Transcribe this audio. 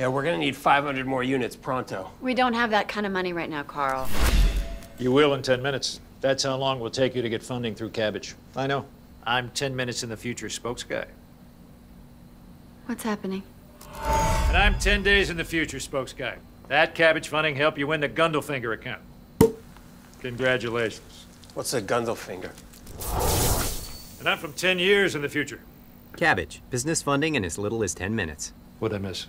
Yeah, we're gonna need 500 more units pronto. We don't have that kind of money right now, Carl. You will in 10 minutes. That's how long it will take you to get funding through Kabbage. I know. I'm 10 minutes in the future spokes guy. What's happening? And I'm 10 days in the future spokes guy. That Kabbage funding helped you win the Gundelfinger account. Congratulations. What's a Gundelfinger? And I'm from 10 years in the future. Kabbage, business funding in as little as 10 minutes. What'd I miss?